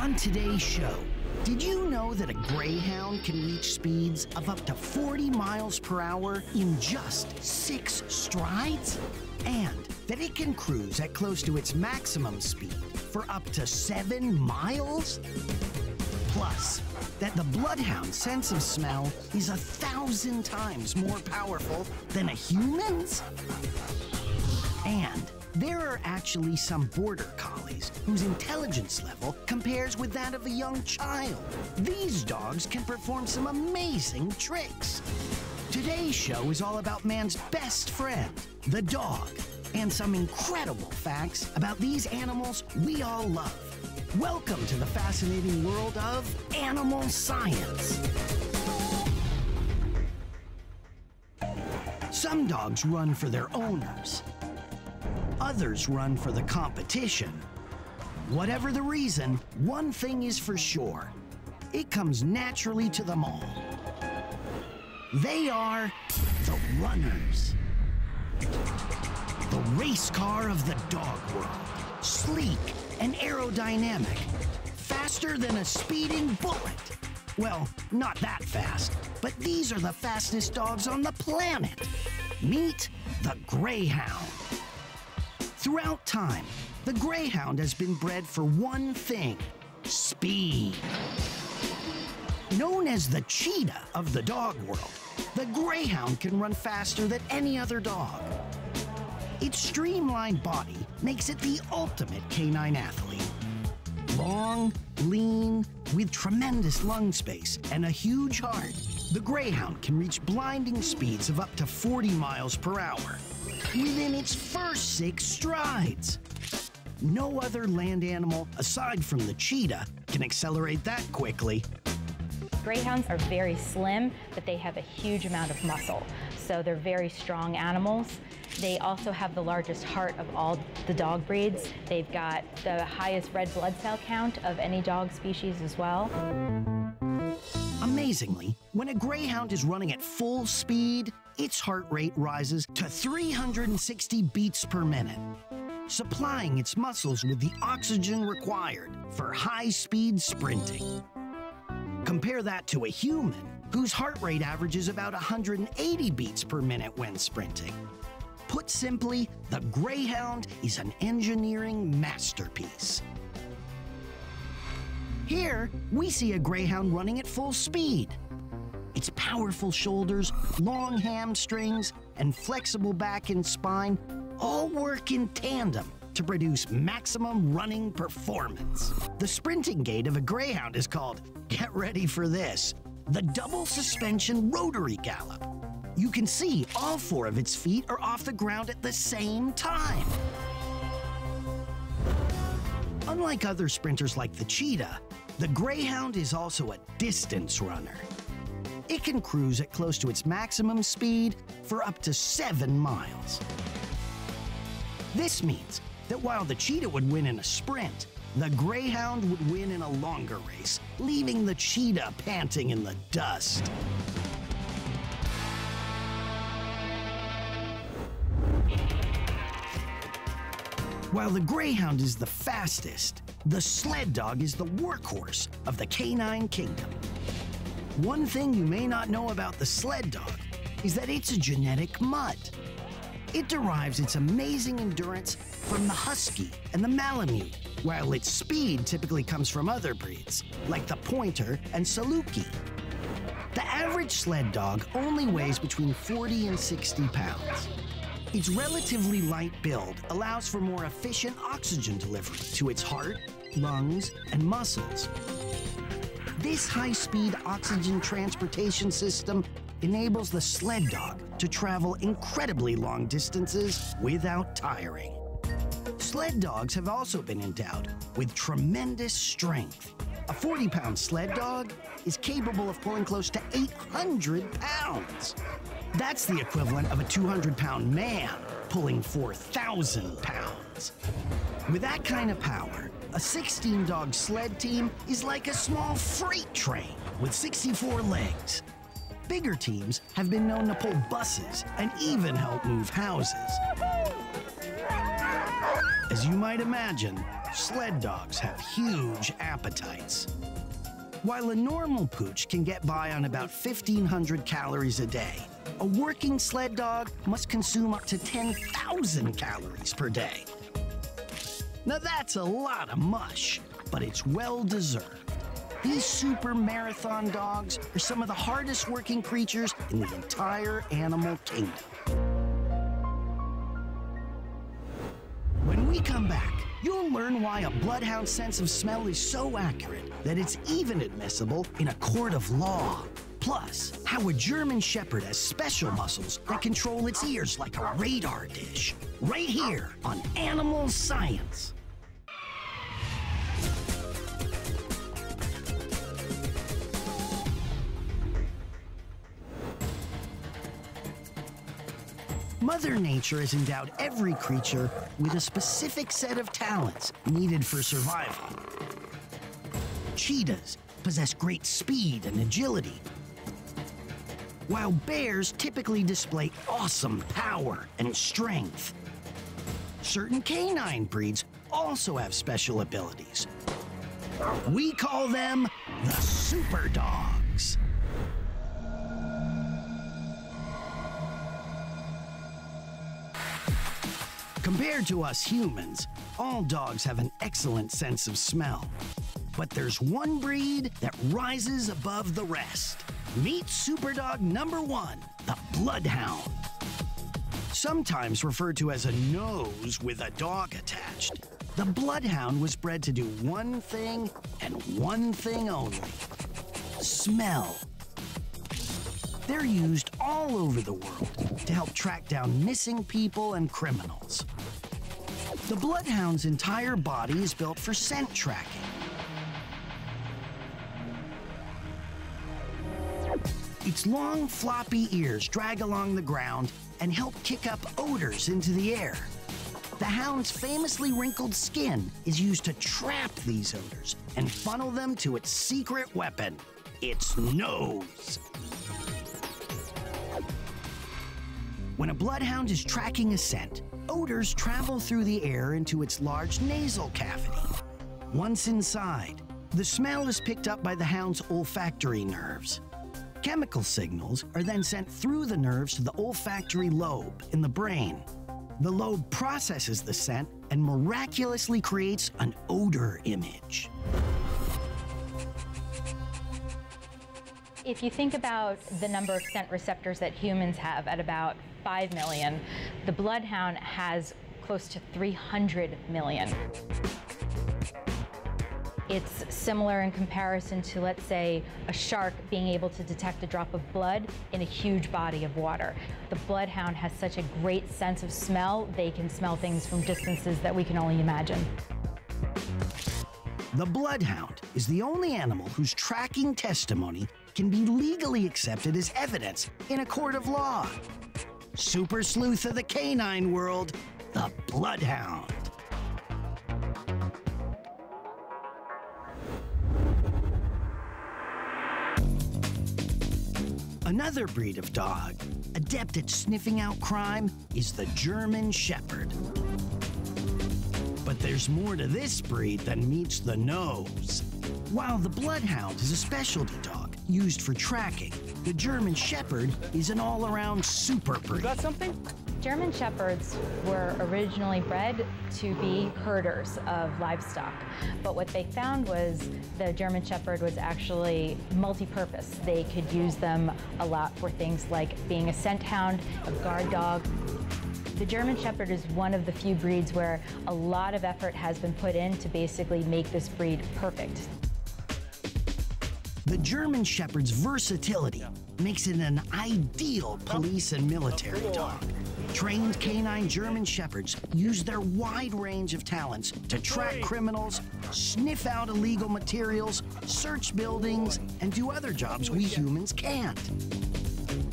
On today's show, did you know that a greyhound can reach speeds of up to 40 miles per hour in just six strides? And that it can cruise at close to its maximum speed for up to seven miles? Plus, that the bloodhound's sense of smell is a thousand times more powerful than a human's? And there are actually some border collies whose intelligence level compares with that of a young child. These dogs can perform some amazing tricks. Today's show is all about man's best friend, the dog, and some incredible facts about these animals we all love. Welcome to the fascinating world of animal science. Some dogs run for their owners. Others run for the competition. Whatever the reason, one thing is for sure. It comes naturally to them all. They are the runners. The race car of the dog world. Sleek and aerodynamic. Faster than a speeding bullet. Well, not that fast, but these are the fastest dogs on the planet. Meet the Greyhound. Throughout time, the Greyhound has been bred for one thing speed. Known as the cheetah of the dog world, the Greyhound can run faster than any other dog. Its streamlined body makes it the ultimate canine athlete. Long, lean, with tremendous lung space and a huge heart, the Greyhound can reach blinding speeds of up to 40 miles per hour within its first six strides. No other land animal, aside from the cheetah, can accelerate that quickly. Greyhounds are very slim, but they have a huge amount of muscle. So they're very strong animals. They also have the largest heart of all the dog breeds. They've got the highest red blood cell count of any dog species as well. Amazingly, when a greyhound is running at full speed, its heart rate rises to 360 beats per minute, supplying its muscles with the oxygen required for high speed sprinting. Compare that to a human, whose heart rate averages about 180 beats per minute when sprinting. Put simply, the Greyhound is an engineering masterpiece. Here, we see a greyhound running at full speed. Its powerful shoulders, long hamstrings, and flexible back and spine all work in tandem to produce maximum running performance. The sprinting gait of a greyhound is called, get ready for this, the double suspension rotary gallop. You can see all four of its feet are off the ground at the same time. Unlike other sprinters like the cheetah, the Greyhound is also a distance runner. It can cruise at close to its maximum speed for up to seven miles. This means that while the cheetah would win in a sprint, the Greyhound would win in a longer race, leaving the cheetah panting in the dust. While the Greyhound is the fastest, the sled dog is the workhorse of the canine kingdom. One thing you may not know about the sled dog is that it's a genetic mutt. It derives its amazing endurance from the husky and the malamute, while its speed typically comes from other breeds, like the pointer and saluki. The average sled dog only weighs between 40 and 60 pounds. Its relatively light build allows for more efficient oxygen delivery to its heart, lungs, and muscles. This high speed oxygen transportation system enables the sled dog to travel incredibly long distances without tiring. Sled dogs have also been endowed with tremendous strength. A 40 pound sled dog is capable of pulling close to 800 pounds. That's the equivalent of a 200 pound man pulling 4,000 pounds. With that kind of power, a 16 dog sled team is like a small freight train with 64 legs. Bigger teams have been known to pull buses and even help move houses. As you might imagine, sled dogs have huge appetites. While a normal pooch can get by on about 1,500 calories a day, a working sled dog must consume up to 10,000 calories per day. Now that's a lot of mush, but it's well deserved. These super marathon dogs are some of the hardest working creatures in the entire animal kingdom. When we come back, you'll learn why a bloodhound's sense of smell is so accurate that it's even admissible in a court of law. Plus, how a German Shepherd has special muscles that control its ears like a radar dish. Right here on Animal Science. Mother Nature has endowed every creature with a specific set of talents needed for survival. Cheetahs possess great speed and agility, while bears typically display awesome power and strength. Certain canine breeds also have special abilities. We call them the super dogs. Compared to us humans, all dogs have an excellent sense of smell. But there's one breed that rises above the rest. Meet Superdog number one, the Bloodhound. Sometimes referred to as a nose with a dog attached, the Bloodhound was bred to do one thing and one thing only smell. They're used all over the world to help track down missing people and criminals. The Bloodhound's entire body is built for scent tracking. Its long, floppy ears drag along the ground and help kick up odors into the air. The hound's famously wrinkled skin is used to trap these odors and funnel them to its secret weapon, its nose. When a bloodhound is tracking a scent, odors travel through the air into its large nasal cavity. Once inside, the smell is picked up by the hound's olfactory nerves. Chemical signals are then sent through the nerves to the olfactory lobe in the brain. The lobe processes the scent and miraculously creates an odor image. If you think about the number of scent receptors that humans have at about 5 million, the bloodhound has close to 300 million. It's similar in comparison to, let's say, a shark being able to detect a drop of blood in a huge body of water. The bloodhound has such a great sense of smell, they can smell things from distances that we can only imagine. The bloodhound is the only animal whose tracking testimony can be legally accepted as evidence in a court of law. Super sleuth of the canine world, the bloodhound. Another breed of dog, adept at sniffing out crime, is the German Shepherd. But there's more to this breed than meets the nose. While the Bloodhound is a specialty dog used for tracking, the German Shepherd is an all around super breed. Got something? German Shepherds were originally bred to be herders of livestock, but what they found was the German Shepherd was actually multi-purpose. They could use them a lot for things like being a scent hound, a guard dog. The German Shepherd is one of the few breeds where a lot of effort has been put in to basically make this breed perfect. The German Shepherd's versatility makes it an ideal police and military dog. Trained canine German Shepherds use their wide range of talents to track criminals, sniff out illegal materials, search buildings, and do other jobs we humans can't.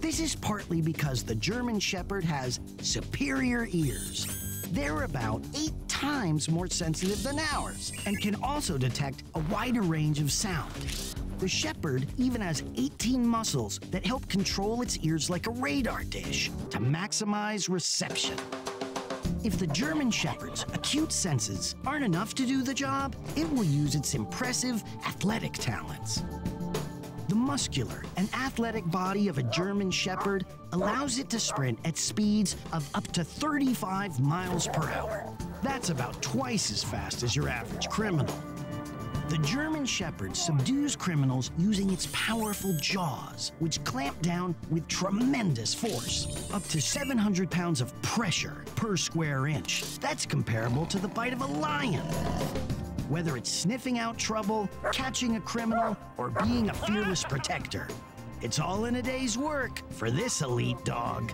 This is partly because the German Shepherd has superior ears. They're about eight times more sensitive than ours and can also detect a wider range of sound. The Shepherd even has 18 muscles that help control its ears like a radar dish to maximize reception. If the German Shepherd's acute senses aren't enough to do the job, it will use its impressive athletic talents. The muscular and athletic body of a German Shepherd allows it to sprint at speeds of up to 35 miles per hour. That's about twice as fast as your average criminal. The German Shepherd subdues criminals using its powerful jaws, which clamp down with tremendous force, up to 700 pounds of pressure per square inch. That's comparable to the bite of a lion. Whether it's sniffing out trouble, catching a criminal, or being a fearless protector, it's all in a day's work for this elite dog.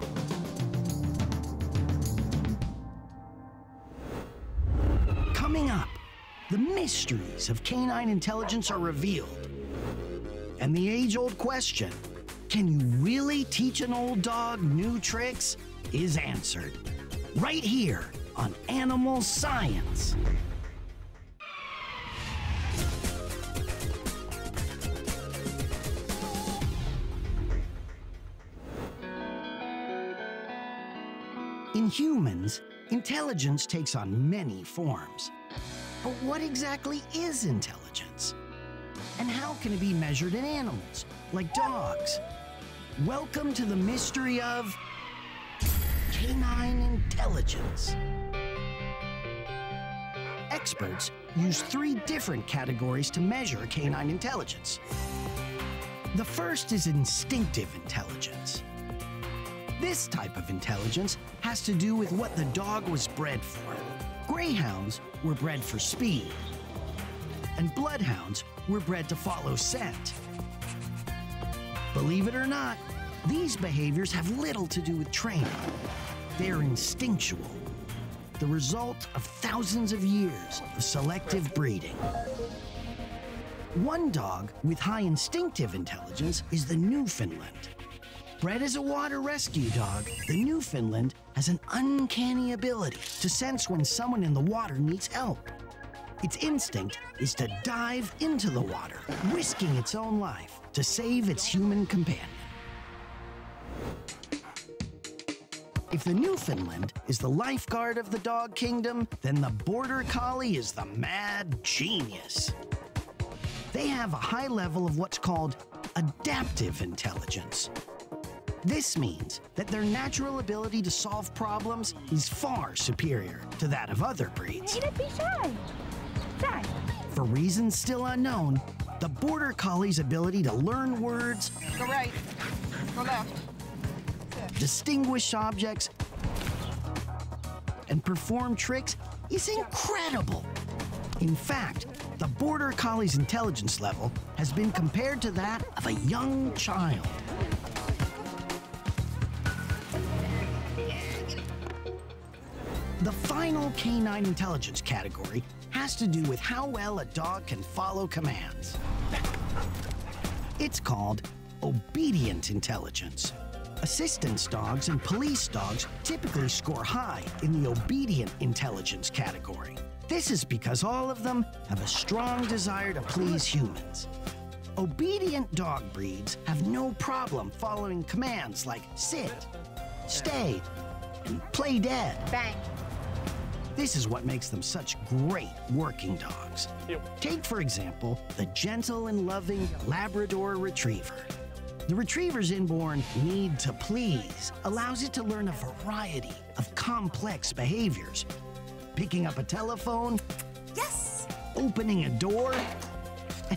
The mysteries of canine intelligence are revealed. And the age old question can you really teach an old dog new tricks? is answered right here on Animal Science. In humans, intelligence takes on many forms. But what exactly is intelligence? And how can it be measured in animals, like dogs? Welcome to the mystery of canine intelligence. Experts use three different categories to measure canine intelligence. The first is instinctive intelligence. This type of intelligence has to do with what the dog was bred for. Greyhounds were bred for speed, and bloodhounds were bred to follow scent. Believe it or not, these behaviors have little to do with training. They're instinctual, the result of thousands of years of selective breeding. One dog with high instinctive intelligence is the Newfoundland. Bred as a water rescue dog, the Newfoundland has an uncanny ability to sense when someone in the water needs help. Its instinct is to dive into the water, risking its own life to save its human companion. If the Newfoundland is the lifeguard of the dog kingdom, then the Border Collie is the mad genius. They have a high level of what's called adaptive intelligence, this means that their natural ability to solve problems is far superior to that of other breeds. Hey, be shy. Shy. For reasons still unknown, the Border Collie's ability to learn words, Go right. Go left. distinguish objects, and perform tricks is incredible. In fact, the Border Collie's intelligence level has been compared to that of a young child. The final canine intelligence category has to do with how well a dog can follow commands. It's called obedient intelligence. Assistance dogs and police dogs typically score high in the obedient intelligence category. This is because all of them have a strong desire to please humans. Obedient dog breeds have no problem following commands like sit, stay, and play dead. Bang. This is what makes them such great working dogs. Take, for example, the gentle and loving Labrador Retriever. The Retriever's inborn need to please allows it to learn a variety of complex behaviors. Picking up a telephone, Yes. opening a door,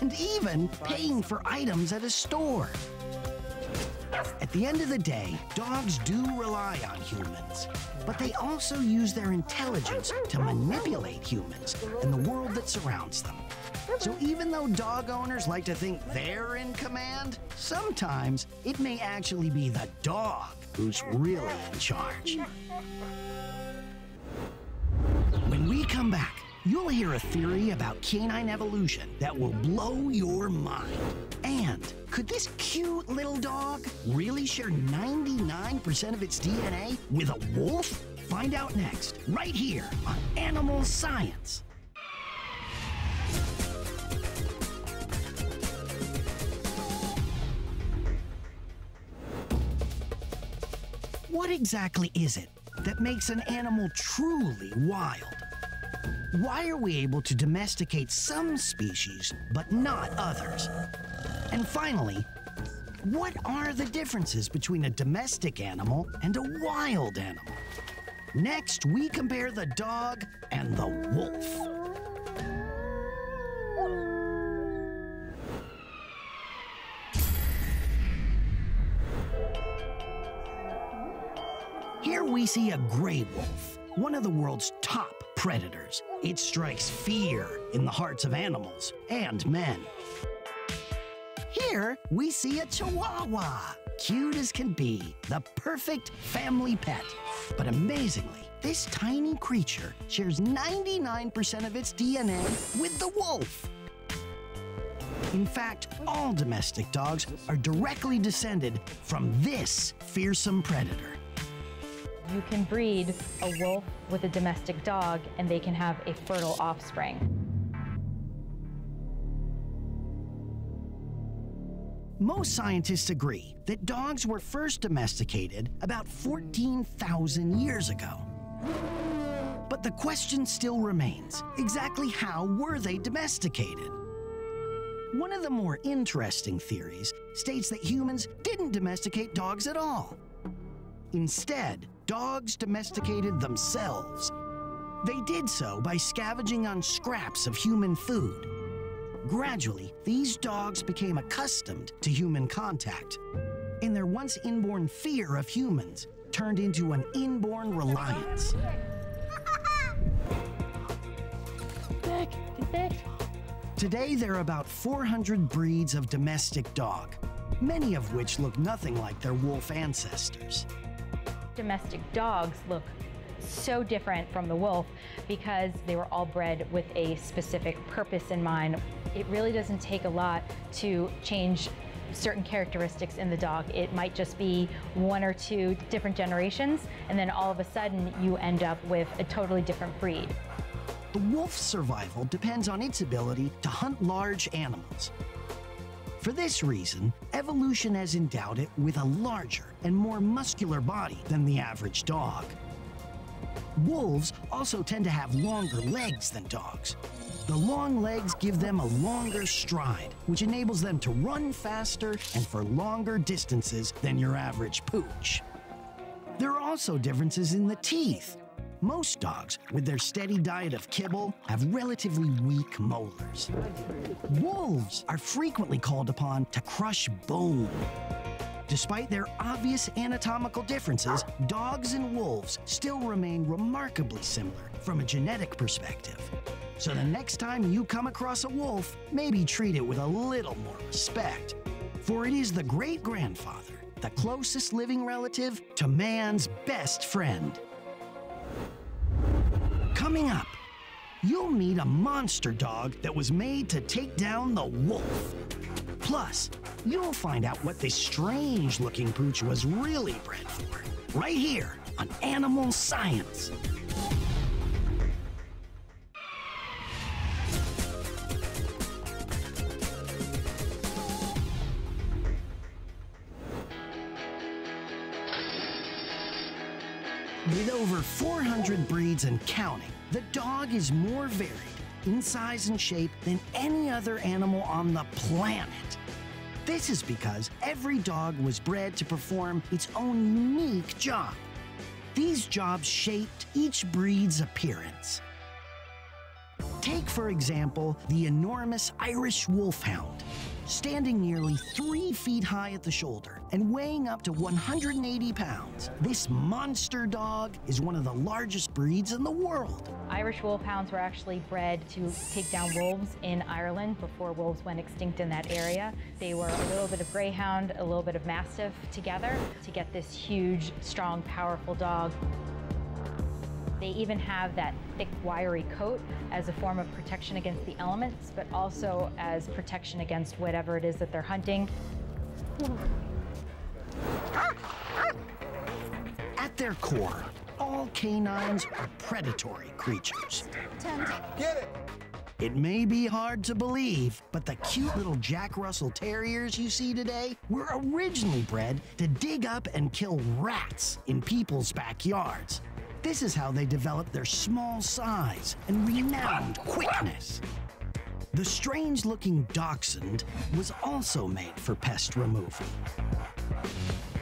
and even paying for items at a store. At the end of the day, dogs do rely on humans, but they also use their intelligence to manipulate humans and the world that surrounds them. So even though dog owners like to think they're in command, sometimes it may actually be the dog who's really in charge. When we come back, you'll hear a theory about canine evolution that will blow your mind. And could this cute little dog really share 99% of its DNA with a wolf? Find out next, right here on Animal Science. What exactly is it that makes an animal truly wild? Why are we able to domesticate some species but not others? And finally, what are the differences between a domestic animal and a wild animal? Next, we compare the dog and the wolf. Here we see a gray wolf, one of the world's top predators. It strikes fear in the hearts of animals and men. Here we see a chihuahua, cute as can be, the perfect family pet. But amazingly, this tiny creature shares 99% of its DNA with the wolf. In fact, all domestic dogs are directly descended from this fearsome predator. You can breed a wolf with a domestic dog and they can have a fertile offspring. Most scientists agree that dogs were first domesticated about 14,000 years ago. But the question still remains exactly how were they domesticated? One of the more interesting theories states that humans didn't domesticate dogs at all. Instead, dogs domesticated themselves. They did so by scavenging on scraps of human food. Gradually, these dogs became accustomed to human contact, and their once inborn fear of humans turned into an inborn reliance. Back, get back. Today, there are about 400 breeds of domestic dog, many of which look nothing like their wolf ancestors. Domestic dogs look so different from the wolf because they were all bred with a specific purpose in mind. It really doesn't take a lot to change certain characteristics in the dog. It might just be one or two different generations, and then all of a sudden you end up with a totally different breed. The wolf's survival depends on its ability to hunt large animals. For this reason, evolution has endowed it with a larger and more muscular body than the average dog. Wolves also tend to have longer legs than dogs. The long legs give them a longer stride, which enables them to run faster and for longer distances than your average pooch. There are also differences in the teeth. Most dogs, with their steady diet of kibble, have relatively weak molars. Wolves are frequently called upon to crush bone. Despite their obvious anatomical differences, dogs and wolves still remain remarkably similar from a genetic perspective. So the next time you come across a wolf, maybe treat it with a little more respect. For it is the great grandfather, the closest living relative to man's best friend. Coming up, you'll meet a monster dog that was made to take down the wolf. Plus, you'll find out what this strange looking pooch was really bred for, right here on Animal Science. With over 400 breeds and counting, the dog is more varied in size and shape than any other animal on the planet. This is because every dog was bred to perform its own unique job. These jobs shaped each breed's appearance. Take, for example, the enormous Irish Wolfhound, standing nearly three feet high at the shoulder and weighing up to 180 pounds. This monster dog is one of the largest breeds in the world. Irish wolfhounds were actually bred to take down wolves in Ireland before wolves went extinct in that area. They were a little bit of greyhound, a little bit of mastiff together to get this huge, strong, powerful dog. They even have that thick, wiry coat as a form of protection against the elements, but also as protection against whatever it is that they're hunting. At their core, all canines are predatory creatures. Tend. Get it! It may be hard to believe, but the cute little Jack Russell Terriers you see today were originally bred to dig up and kill rats in people's backyards. This is how they developed their small size and renowned quickness. The strange looking dachshund was also made for pest removal.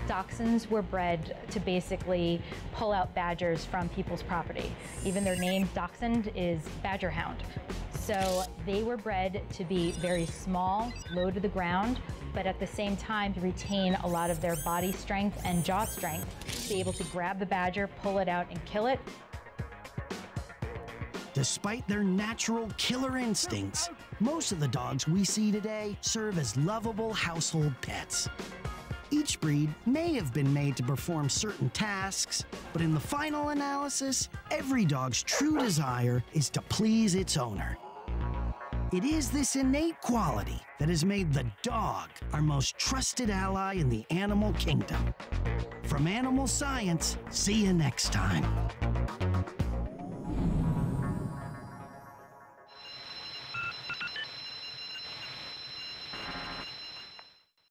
Dachshunds were bred to basically pull out badgers from people's property. Even their name, Dachshund, is badger hound. So they were bred to be very small, low to the ground, but at the same time to retain a lot of their body strength and jaw strength to be able to grab the badger, pull it out, and kill it. Despite their natural killer instincts, most of the dogs we see today serve as lovable household pets. Each breed may have been made to perform certain tasks, but in the final analysis, every dog's true desire is to please its owner. It is this innate quality that has made the dog our most trusted ally in the animal kingdom. From Animal Science, see you next time.